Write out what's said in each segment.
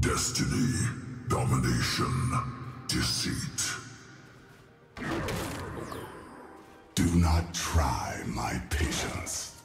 Destiny, domination, deceit. Do not try my patience.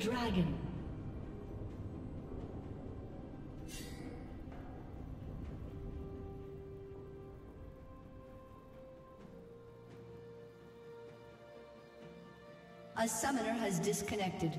Dragon. A summoner has disconnected.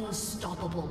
Unstoppable.